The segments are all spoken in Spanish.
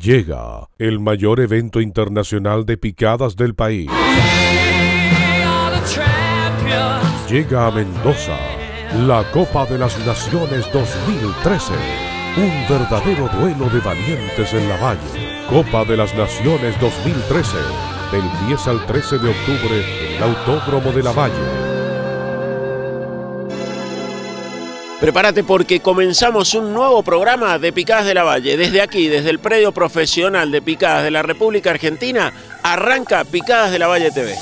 Llega el mayor evento internacional de picadas del país. Llega a Mendoza la Copa de las Naciones 2013. Un verdadero duelo de valientes en la valle. Copa de las Naciones 2013. Del 10 al 13 de octubre en el Autódromo de la Valle. Prepárate porque comenzamos un nuevo programa de Picadas de la Valle. Desde aquí, desde el predio profesional de Picadas de la República Argentina, arranca Picadas de la Valle TV.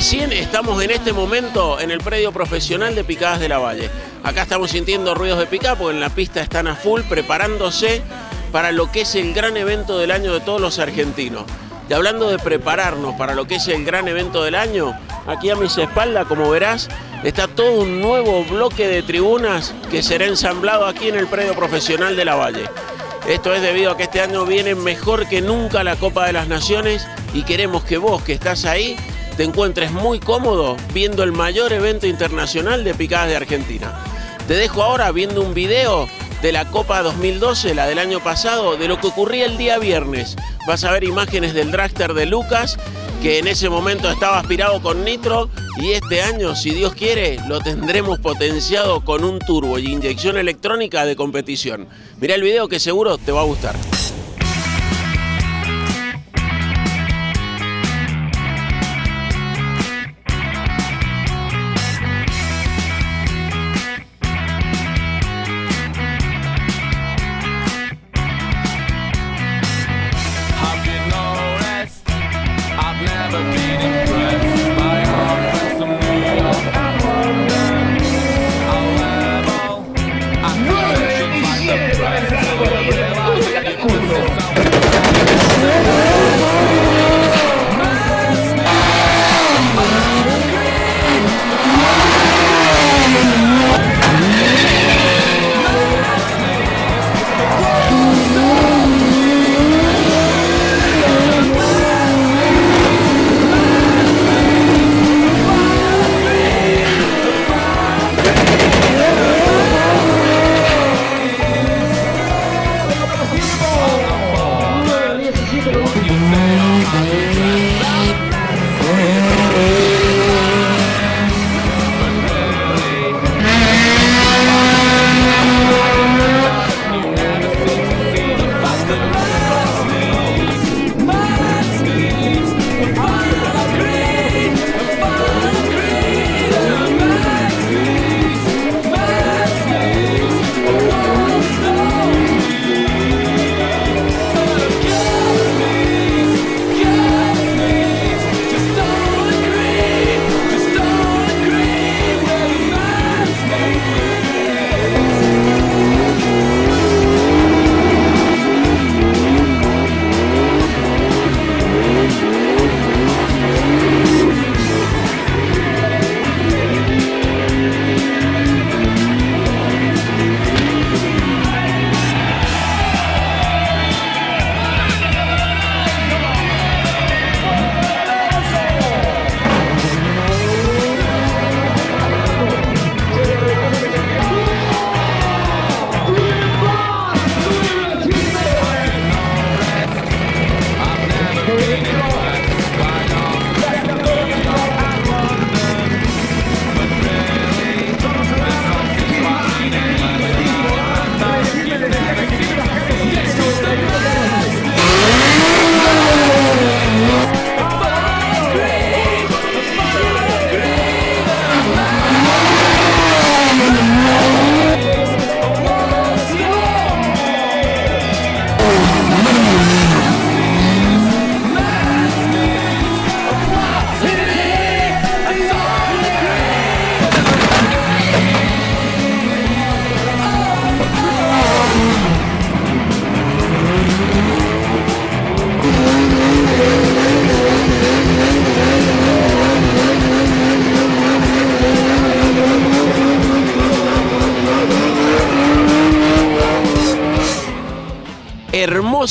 Recién, estamos en este momento en el predio profesional de Picadas de la Valle. Acá estamos sintiendo ruidos de picada porque en la pista están a full preparándose para lo que es el gran evento del año de todos los argentinos. Y hablando de prepararnos para lo que es el gran evento del año, aquí a mis espaldas, como verás, está todo un nuevo bloque de tribunas que será ensamblado aquí en el predio profesional de la Valle. Esto es debido a que este año viene mejor que nunca la Copa de las Naciones y queremos que vos que estás ahí te encuentres muy cómodo viendo el mayor evento internacional de picadas de Argentina. Te dejo ahora viendo un video de la Copa 2012, la del año pasado, de lo que ocurría el día viernes. Vas a ver imágenes del dragster de Lucas, que en ese momento estaba aspirado con nitro y este año, si Dios quiere, lo tendremos potenciado con un turbo y inyección electrónica de competición. Mirá el video que seguro te va a gustar.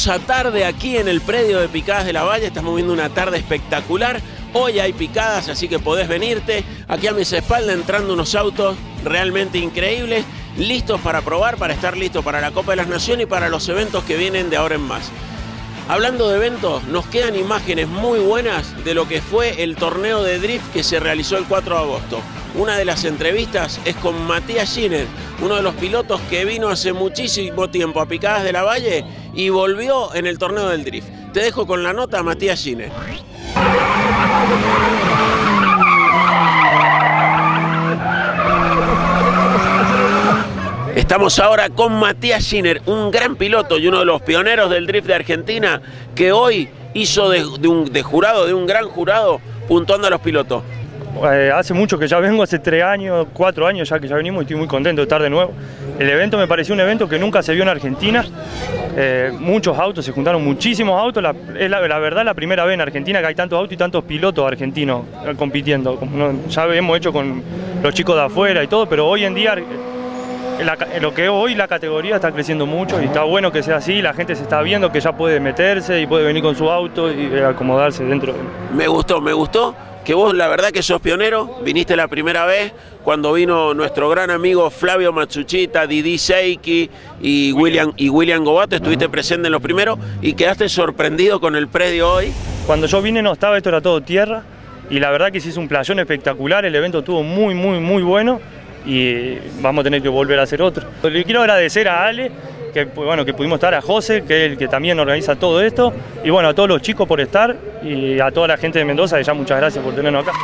Hermosa tarde aquí en el predio de Picadas de la Valle. Estamos viendo una tarde espectacular. Hoy hay picadas, así que podés venirte. Aquí a mis espaldas entrando unos autos realmente increíbles, listos para probar, para estar listos para la Copa de las Naciones y para los eventos que vienen de ahora en más. Hablando de eventos, nos quedan imágenes muy buenas de lo que fue el torneo de drift que se realizó el 4 de agosto. Una de las entrevistas es con Matías Schiner, uno de los pilotos que vino hace muchísimo tiempo a Picadas de la Valle y volvió en el torneo del drift. Te dejo con la nota Matías Schiner. Estamos ahora con Matías Schiner, un gran piloto y uno de los pioneros del drift de Argentina, que hoy hizo de, de jurado, de un gran jurado, puntuando a los pilotos. Eh, hace mucho que ya vengo, hace tres años, cuatro años ya que ya venimos y estoy muy contento de estar de nuevo. El evento me pareció un evento que nunca se vio en Argentina. Eh, muchos autos, se juntaron muchísimos autos. La, es la, verdad la primera vez en Argentina que hay tantos autos y tantos pilotos argentinos eh, compitiendo. Ya hemos hecho con los chicos de afuera y todo, pero hoy en día lo que hoy la categoría está creciendo mucho y está bueno que sea así. La gente se está viendo que ya puede meterse y puede venir con su auto y acomodarse dentro. Me gustó, me gustó que vos la verdad que sos pionero, viniste la primera vez cuando vino nuestro gran amigo Flavio Matsuchita, Didi Seiki y William, y William Gobato, estuviste presente en los primeros y quedaste sorprendido con el predio hoy. Cuando yo vine no estaba, esto era todo tierra y la verdad que se hizo un playón espectacular, el evento estuvo muy, muy, muy bueno y vamos a tener que volver a hacer otro. Le quiero agradecer a Ale, que, bueno, que pudimos estar, a José, que es el que también organiza todo esto, y bueno, a todos los chicos por estar y a toda la gente de Mendoza, que ya muchas gracias por tenernos acá.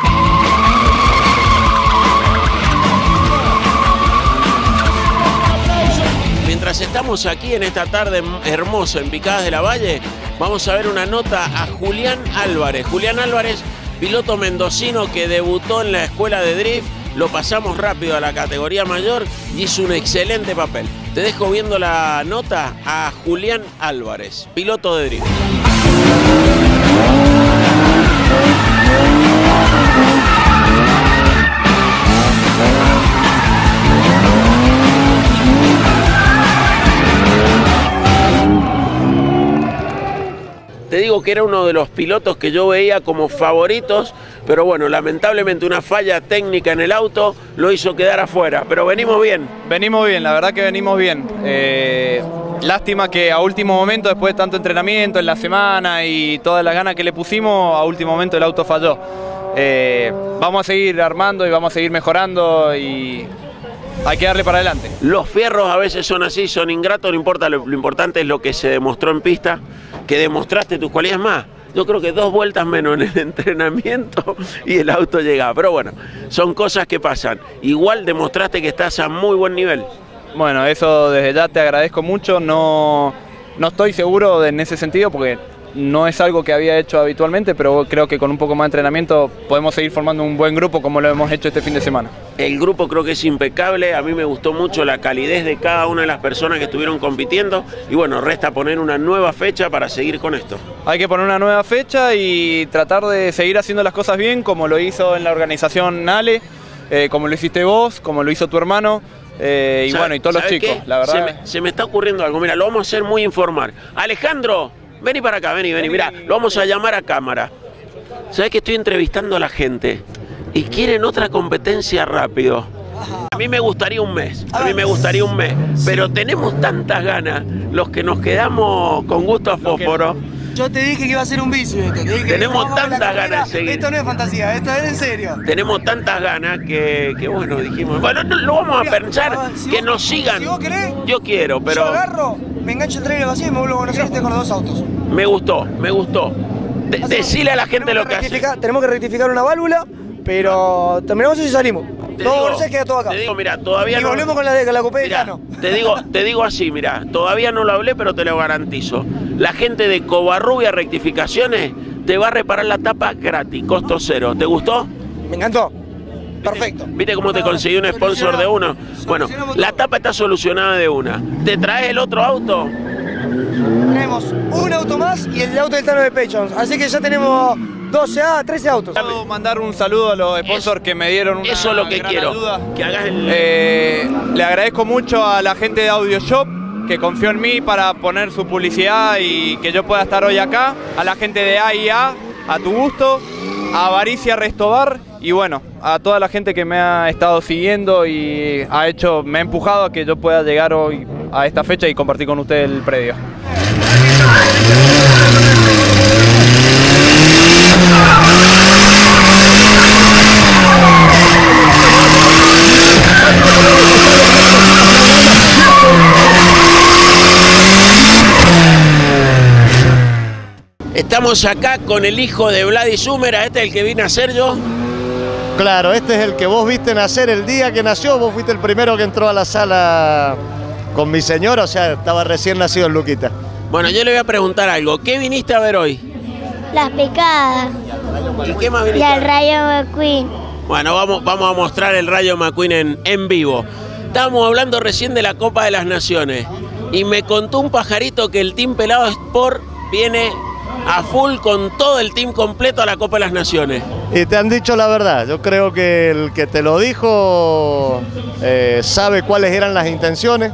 Mientras estamos aquí en esta tarde hermosa en Picadas de la Valle, vamos a ver una nota a Julián Álvarez. Julián Álvarez, piloto mendocino que debutó en la escuela de drift, lo pasamos rápido a la categoría mayor y hizo un excelente papel. Te dejo viendo la nota a Julián Álvarez, piloto de drift. Te digo que era uno de los pilotos que yo veía como favoritos, pero bueno, lamentablemente una falla técnica en el auto lo hizo quedar afuera, pero venimos bien. Venimos bien, la verdad que venimos bien. Eh, lástima que a último momento, después de tanto entrenamiento en la semana y todas las ganas que le pusimos, a último momento el auto falló. Eh, vamos a seguir armando y vamos a seguir mejorando y hay que darle para adelante. Los fierros a veces son así, son ingratos, no importa, lo, lo importante es lo que se demostró en pista, que demostraste tus cualidades más. Yo creo que dos vueltas menos en el entrenamiento y el auto llegaba. Pero bueno, son cosas que pasan. Igual demostraste que estás a muy buen nivel. Bueno, eso desde ya te agradezco mucho. No, no estoy seguro en ese sentido porque no es algo que había hecho habitualmente, pero creo que con un poco más de entrenamiento podemos seguir formando un buen grupo como lo hemos hecho este fin de semana. El grupo creo que es impecable, a mí me gustó mucho la calidez de cada una de las personas que estuvieron compitiendo y bueno, resta poner una nueva fecha para seguir con esto. Hay que poner una nueva fecha y tratar de seguir haciendo las cosas bien como lo hizo en la organización Ale, eh, como lo hiciste vos, como lo hizo tu hermano. eh, y ¿Sabe- bueno, y todos los chicos, qué? la verdad. Se me, se me está ocurriendo algo, mira, lo vamos a hacer muy informal. Alejandro, vení para acá, vení, vení, mira, lo vamos a llamar a cámara. ¿Sabes que estoy entrevistando a la gente? Y quieren otra competencia rápido. A mí me gustaría un mes, a mí me gustaría un mes, pero tenemos tantas ganas, los que nos quedamos con gusto a fósforo. Yo te dije que iba a ser un vicio. Te dije Tenemos tantas ganas de seguir. Esto no es fantasía, esto es en serio. Tenemos tantas ganas que, que bueno, dijimos, bueno, no, lo vamos a pensar, si que vos- nos sigan. si vos querés, Yo quiero, Yo pero agarro, me engancho el tren vacío y me vuelvo a Aires y con los dos autos. Me gustó, me gustó. De- decile a la gente lo que hace. rectificar- Tenemos que rectificar una válvula, pero terminamos y salimos. Te Todo digo- queda todo acá. Te digo, mira, todavía y no. volvemos con la, de- con la de Cano. te digo, te digo así, mira, todavía no lo hablé, pero te lo garantizo. La gente de Covarrubia Rectificaciones te va a reparar la tapa gratis, costo cero. ¿Te gustó? Me encantó. Perfecto. ¿Viste cómo te conseguí un sponsor de uno? Bueno, la tapa está solucionada de una. ¿Te traes el otro auto? Tenemos un auto más y el auto del Tano de Pechons. Así que ya tenemos 12 A, 13 autos. Quiero mandar un saludo a los sponsors que me dieron una Eso es lo que gran quiero. ayuda. Que hagas el. Eh, le agradezco mucho a la gente de Audio Shop, que confió en mí para poner su publicidad y que yo pueda estar hoy acá, a la gente de AIA, a tu gusto, a Avaricia Restobar y bueno, a toda la gente que me ha estado siguiendo y ha hecho, me ha empujado a que yo pueda llegar hoy a esta fecha y compartir con ustedes el predio. Estamos acá con el hijo de Vladi Sumera, este es el que vine a ser yo. Claro, este es el que vos viste nacer el día que nació, vos fuiste el primero que entró a la sala con mi señora, o sea, estaba recién nacido el Luquita. Bueno, yo le voy a preguntar algo. ¿Qué viniste a ver hoy? Las picadas ¿Y qué más y viniste? al Rayo McQueen. Bueno, vamos, vamos a mostrar el Rayo McQueen en, en vivo. Estábamos hablando recién de la Copa de las Naciones y me contó un pajarito que el Team Pelado Sport viene a full con todo el team completo a la Copa de las Naciones. Y te han dicho la verdad, yo creo que el que te lo dijo eh, sabe cuáles eran las intenciones.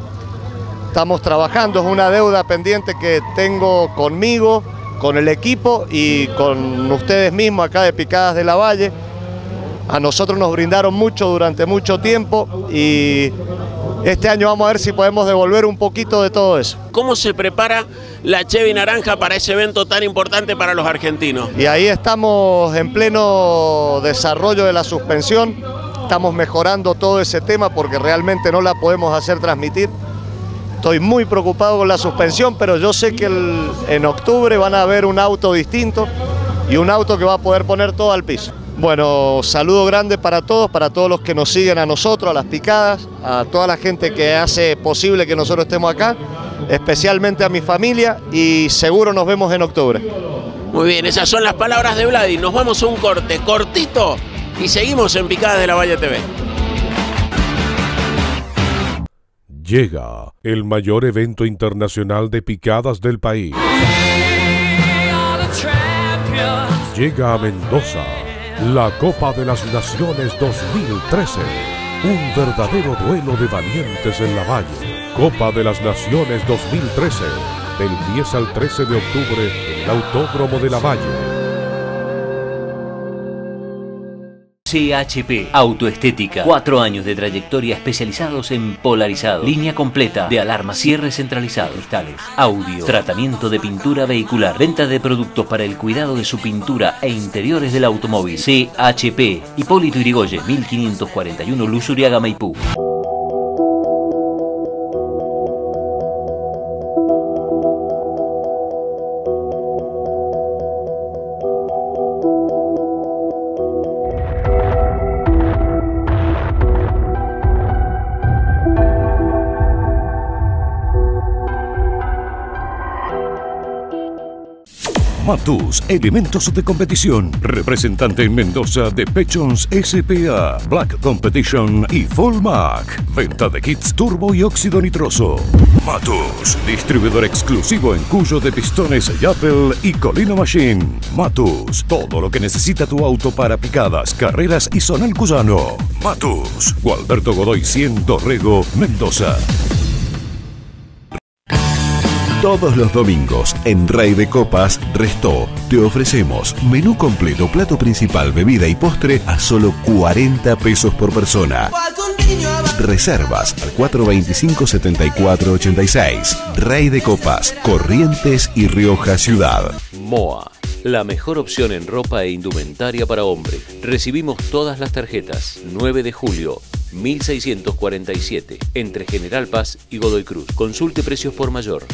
Estamos trabajando, es una deuda pendiente que tengo conmigo, con el equipo y con ustedes mismos acá de Picadas de la Valle. A nosotros nos brindaron mucho durante mucho tiempo y este año vamos a ver si podemos devolver un poquito de todo eso. ¿Cómo se prepara la Chevy Naranja para ese evento tan importante para los argentinos? Y ahí estamos en pleno desarrollo de la suspensión. Estamos mejorando todo ese tema porque realmente no la podemos hacer transmitir. Estoy muy preocupado con la suspensión, pero yo sé que en octubre van a haber un auto distinto y un auto que va a poder poner todo al piso. Bueno, saludo grande para todos, para todos los que nos siguen a nosotros, a las picadas, a toda la gente que hace posible que nosotros estemos acá, especialmente a mi familia y seguro nos vemos en octubre. Muy bien, esas son las palabras de Vladi. Nos vamos a un corte cortito y seguimos en Picadas de la Valle TV. Llega el mayor evento internacional de picadas del país. Llega a Mendoza la Copa de las Naciones 2013. Un verdadero duelo de valientes en la valle. Copa de las Naciones 2013. Del 10 al 13 de octubre en el Autódromo de la Valle. CHP Autoestética. Cuatro años de trayectoria especializados en polarizado. Línea completa de alarma, cierre centralizado, cristales, audio, tratamiento de pintura vehicular, venta de productos para el cuidado de su pintura e interiores del automóvil. CHP Hipólito Irigoyen, 1541 Luzuriaga Maipú. Matus, elementos de competición. Representante en Mendoza de Pechons SPA, Black Competition y Full Mac. Venta de kits turbo y óxido nitroso. Matus, distribuidor exclusivo en Cuyo de pistones Yapel y Colino Machine. Matus, todo lo que necesita tu auto para picadas, carreras y zonal cuyano. Matus, Gualberto Godoy 100 Dorrego, Mendoza. Todos los domingos en Rey de Copas Restó te ofrecemos menú completo, plato principal, bebida y postre a solo 40 pesos por persona. Reservas al 425-7486. Rey de Copas, Corrientes y Rioja Ciudad. MOA, la mejor opción en ropa e indumentaria para hombre. Recibimos todas las tarjetas. 9 de julio, 1647, entre General Paz y Godoy Cruz. Consulte precios por mayor.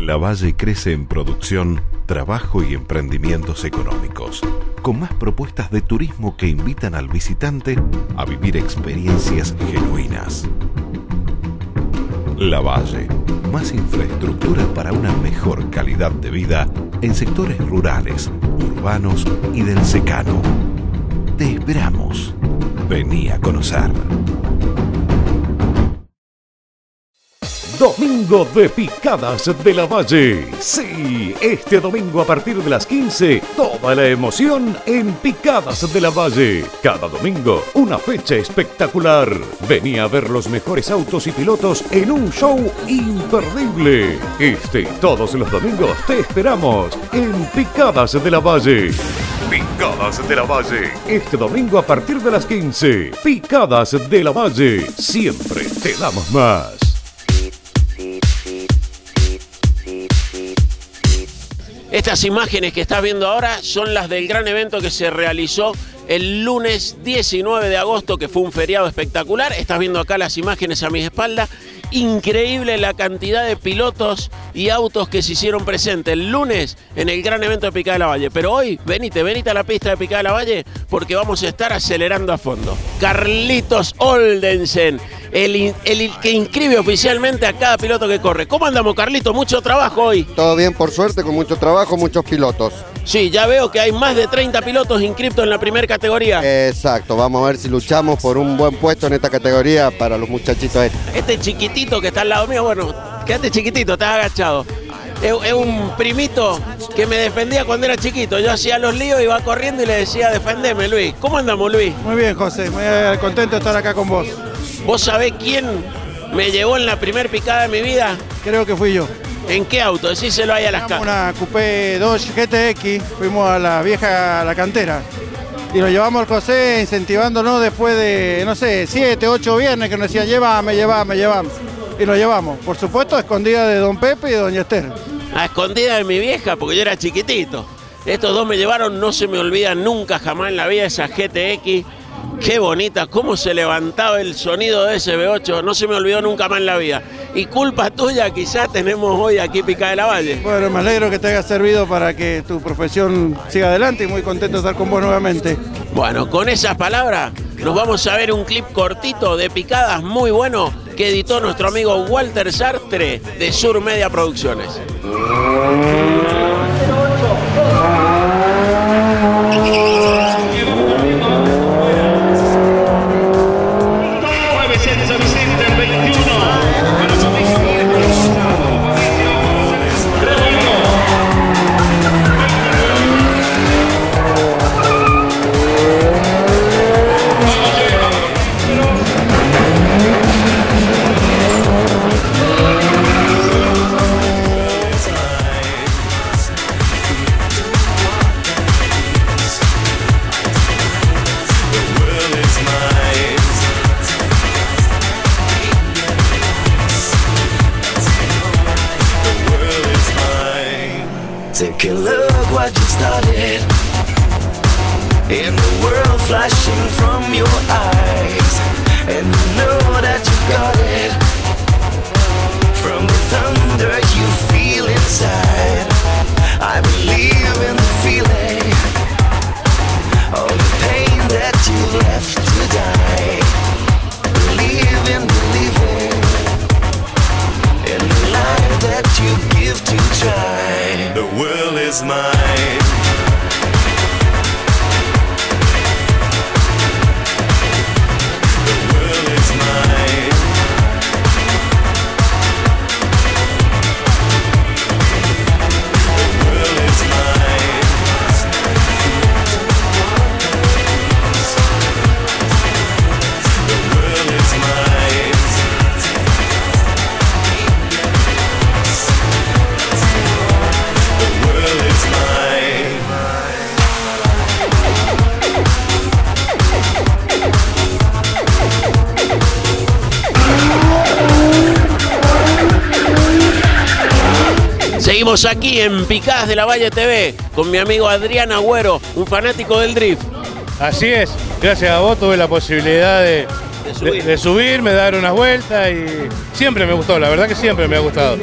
La Valle crece en producción, trabajo y emprendimientos económicos, con más propuestas de turismo que invitan al visitante a vivir experiencias genuinas. La Valle, más infraestructura para una mejor calidad de vida en sectores rurales, urbanos y del secano. Te esperamos. Vení a conocer. Domingo de Picadas de la Valle. Sí, este domingo a partir de las 15, toda la emoción en Picadas de la Valle. Cada domingo, una fecha espectacular. Venía a ver los mejores autos y pilotos en un show imperdible. Este y todos los domingos te esperamos en Picadas de la Valle. Picadas de la Valle. Este domingo a partir de las 15. Picadas de la Valle. Siempre te damos más. Estas imágenes que estás viendo ahora son las del gran evento que se realizó el lunes 19 de agosto, que fue un feriado espectacular. Estás viendo acá las imágenes a mi espalda. Increíble la cantidad de pilotos y autos que se hicieron presentes el lunes en el gran evento de Picada de la Valle. Pero hoy, venite, venite a la pista de Picada de la Valle porque vamos a estar acelerando a fondo. Carlitos Oldensen, el, que inscribe oficialmente a cada piloto que corre. ¿Cómo andamos, Carlitos? Mucho trabajo hoy. Todo bien, por suerte, con mucho trabajo, muchos pilotos. Sí, ya veo que hay más de 30 pilotos inscriptos en la primera categoría. Exacto, vamos a ver si luchamos por un buen puesto en esta categoría para los muchachitos estos. Este chiquitito que está al lado mío, bueno, quédate chiquitito, estás agachado. Es, un primito que me defendía cuando era chiquito. Yo hacía los líos, iba corriendo y le decía, defendeme, Luis. ¿Cómo andamos, Luis? Muy bien, José, muy eh, contento de estar acá con vos. ¿Vos sabés quién me llevó en la primer picada de mi vida? Creo que fui yo. ¿En qué auto? Decíselo ahí a las cámaras. Una Coupé Dodge GTX, fuimos a la vieja, a la cantera. Y lo llevamos al José incentivándonos después de, no sé, siete, ocho viernes que nos decía, llévame, llévame, llévame. Y lo llevamos, por supuesto, a escondida de Don Pepe y de Doña Esther. A escondida de mi vieja, porque yo era chiquitito. Estos dos me llevaron, no se me olvidan nunca jamás en la vida esa GTX. Qué bonita, cómo se levantaba el sonido de ese V8, no se me olvidó nunca más en la vida. Y culpa tuya, quizás tenemos hoy aquí Pica de la Valle. Bueno, me alegro que te haya servido para que tu profesión siga adelante y muy contento de estar con vos nuevamente. Bueno, con esas palabras nos vamos a ver un clip cortito de picadas muy bueno que editó nuestro amigo Walter Sartre de Sur Media Producciones. my Aquí en Picadas de la Valle TV con mi amigo Adrián Agüero, un fanático del drift. Así es, gracias a vos tuve la posibilidad de, de- de subirme, dar unas vueltas y siempre me gustó, la verdad que siempre me ha gustado.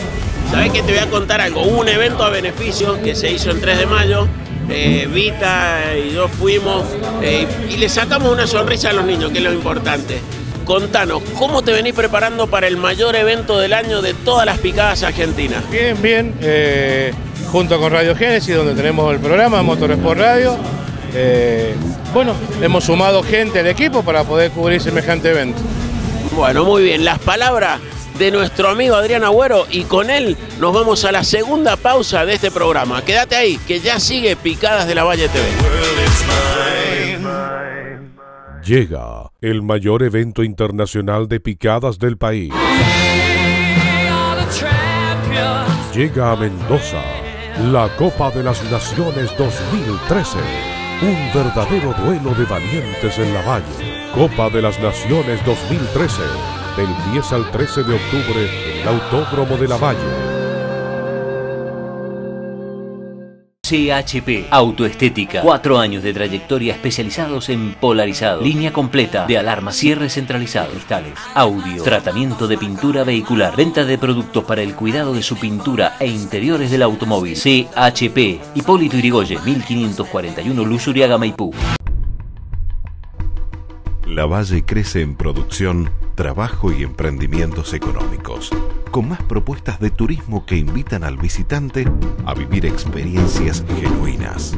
¿Sabés que te voy a contar algo? Hubo un evento a beneficio que se hizo el 3 de mayo. eh, Vita y yo fuimos eh, y le sacamos una sonrisa a los niños, que es lo importante. Contanos, ¿cómo te venís preparando para el mayor evento del año de todas las picadas argentinas? Bien, bien, eh, junto con Radio Génesis, donde tenemos el programa Motorsport Radio. eh, bueno, hemos sumado gente al equipo para poder cubrir semejante evento. Bueno, muy bien. Las palabras de nuestro amigo Adrián Agüero y con él nos vamos a la segunda pausa de este programa. Quédate ahí, que ya sigue Picadas de la Valle TV. Llega el mayor evento internacional de picadas del país. Llega a Mendoza la Copa de las Naciones 2013. Un verdadero duelo de valientes en la valle. Copa de las Naciones 2013. Del 10 al 13 de octubre en el Autódromo de la Valle. CHP Autoestética. Cuatro años de trayectoria especializados en polarizado. Línea completa de alarma, cierre centralizado, cristales, audio, tratamiento de pintura vehicular, venta de productos para el cuidado de su pintura e interiores del automóvil. CHP Hipólito Irigoyen, 1541 Luzuriaga, Maipú. La Valle crece en producción, trabajo y emprendimientos económicos, con más propuestas de turismo que invitan al visitante a vivir experiencias genuinas.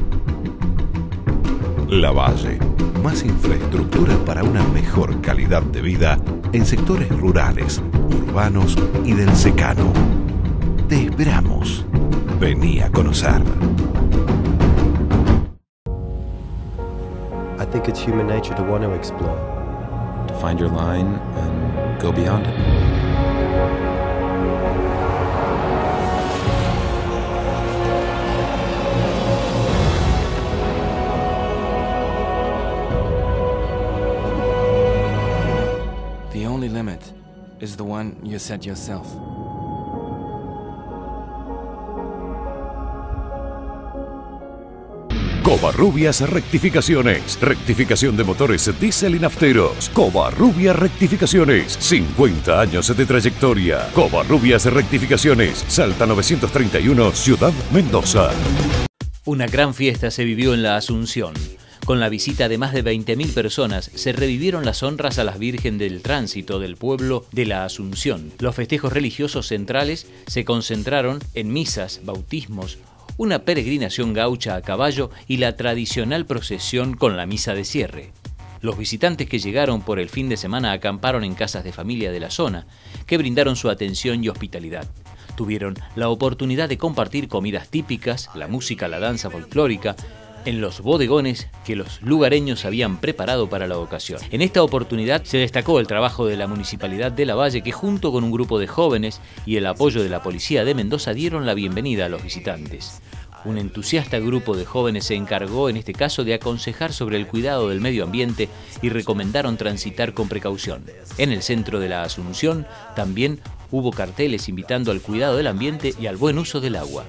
La Valle, más infraestructura para una mejor calidad de vida en sectores rurales, urbanos y del secano. Te esperamos. Vení a conocer. I think it's human nature to want to explore, find your line and go beyond it. The only limit is the one you set yourself. Covarrubias Rectificaciones. Rectificación de motores diésel y nafteros. Covarrubias Rectificaciones. 50 años de trayectoria. Covarrubias Rectificaciones. Salta 931, Ciudad Mendoza. Una gran fiesta se vivió en la Asunción. Con la visita de más de 20.000 personas, se revivieron las honras a las Virgen del Tránsito del pueblo de la Asunción. Los festejos religiosos centrales se concentraron en misas, bautismos, una peregrinación gaucha a caballo y la tradicional procesión con la misa de cierre. Los visitantes que llegaron por el fin de semana acamparon en casas de familia de la zona, que brindaron su atención y hospitalidad. Tuvieron la oportunidad de compartir comidas típicas, la música, la danza folclórica, en los bodegones que los lugareños habían preparado para la ocasión. En esta oportunidad se destacó el trabajo de la Municipalidad de La Valle que junto con un grupo de jóvenes y el apoyo de la Policía de Mendoza dieron la bienvenida a los visitantes. Un entusiasta grupo de jóvenes se encargó en este caso de aconsejar sobre el cuidado del medio ambiente y recomendaron transitar con precaución. En el centro de la Asunción también hubo carteles invitando al cuidado del ambiente y al buen uso del agua.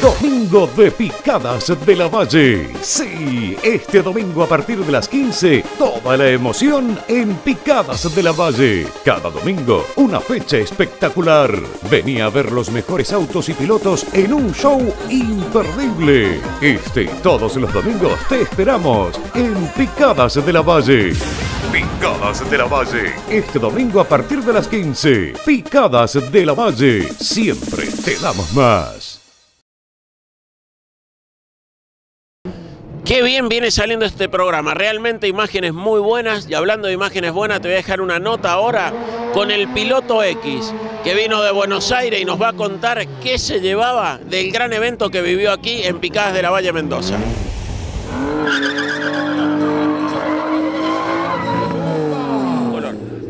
Domingo de Picadas de la Valle. Sí, este domingo a partir de las 15, toda la emoción en Picadas de la Valle. Cada domingo, una fecha espectacular. Vení a ver los mejores autos y pilotos en un show imperdible. Este y todos los domingos te esperamos en Picadas de la Valle. Picadas de la Valle. Este domingo a partir de las 15. Picadas de la Valle. Siempre te damos más. Qué bien viene saliendo este programa, realmente imágenes muy buenas y hablando de imágenes buenas te voy a dejar una nota ahora con el piloto X que vino de Buenos Aires y nos va a contar qué se llevaba del gran evento que vivió aquí en Picadas de la Valle Mendoza.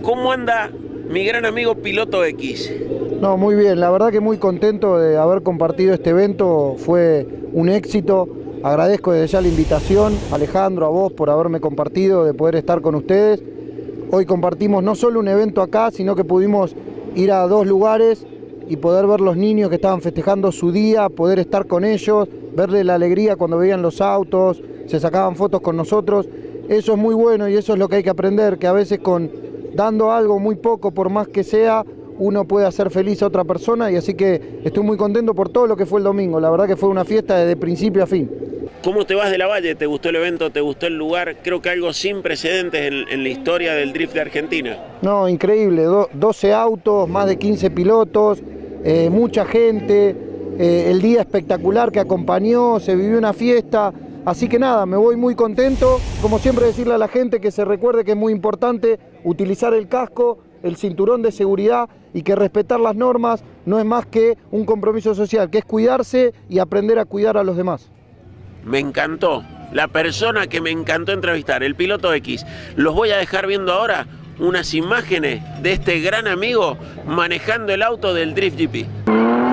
¿Cómo anda mi gran amigo piloto X? No, muy bien, la verdad que muy contento de haber compartido este evento, fue un éxito. Agradezco desde ya la invitación, Alejandro, a vos por haberme compartido, de poder estar con ustedes. Hoy compartimos no solo un evento acá, sino que pudimos ir a dos lugares y poder ver los niños que estaban festejando su día, poder estar con ellos, verle la alegría cuando veían los autos, se sacaban fotos con nosotros. Eso es muy bueno y eso es lo que hay que aprender, que a veces con dando algo muy poco, por más que sea, uno puede hacer feliz a otra persona y así que estoy muy contento por todo lo que fue el domingo. La verdad que fue una fiesta desde principio a fin. ¿Cómo te vas de la Valle? ¿Te gustó el evento? ¿Te gustó el lugar? Creo que algo sin precedentes en, en la historia del drift de Argentina. No, increíble, do- 12 autos, más de 15 pilotos, eh, mucha gente, eh, el día espectacular que acompañó, se vivió una fiesta, así que nada, me voy muy contento, como siempre decirle a la gente que se recuerde que es muy importante utilizar el casco, el cinturón de seguridad y que respetar las normas no es más que un compromiso social, que es cuidarse y aprender a cuidar a los demás. Me encantó. La persona que me encantó entrevistar, el piloto X. Los voy a dejar viendo ahora unas imágenes de este gran amigo manejando el auto del Drift GP.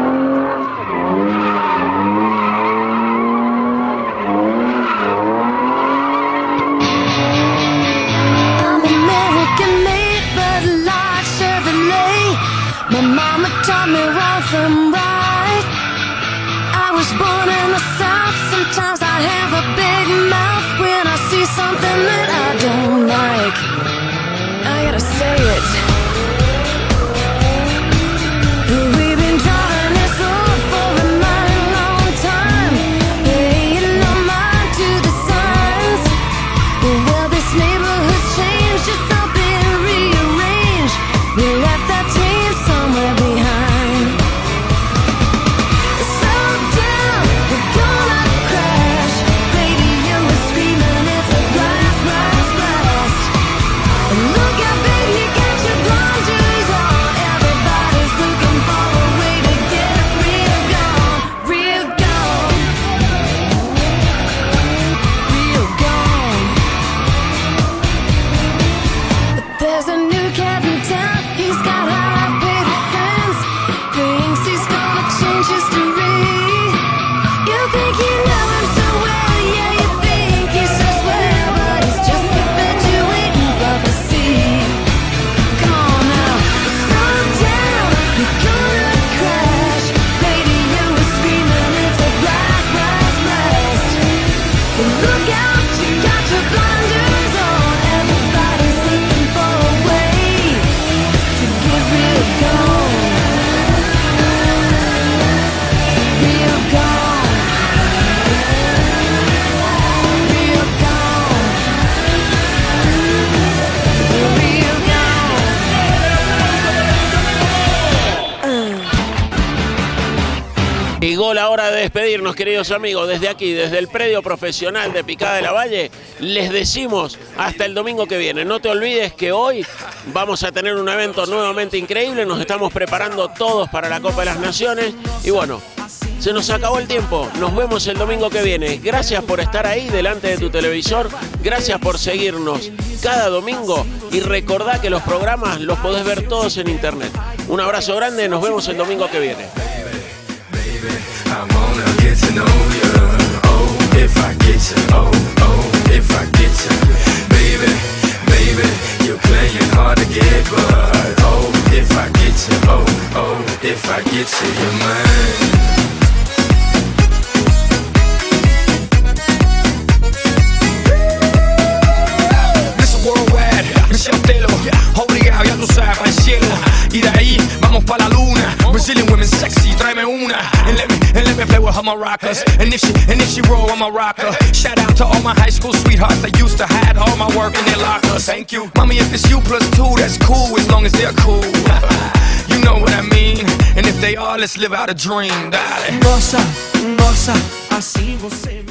Have a big mouth when I see something that I don't like. I gotta say it. Despedirnos, queridos amigos. Desde aquí, desde el predio profesional de Picada de la Valle, les decimos hasta el domingo que viene. No te olvides que hoy vamos a tener un evento nuevamente increíble. Nos estamos preparando todos para la Copa de las Naciones. Y bueno, se nos acabó el tiempo. Nos vemos el domingo que viene. Gracias por estar ahí delante de tu televisor. Gracias por seguirnos cada domingo. Y recordá que los programas los podés ver todos en internet. Un abrazo grande. Nos vemos el domingo que viene. I wanna get to know you. Oh, if I get you. Oh, oh, if I get you. Baby, baby, you're playing hard to get, but oh, if I get you. Oh, oh, if I get you, you're mine. Michelle Telo, obligado, ya tú sabes, el cielo. Y de ahí vamos para la luna. Brazilian women sexy, tráeme una. And let me, and let me play with her maracas. And if she, and if she roll, I'm a rocker. Shout out to all my high school sweethearts that used to hide all my work in their lockers. Thank you, mommy. If it's you plus two, that's cool as long as they're cool. you know what I mean. And if they are, let's live out a dream, darling. Goza, goza, así você.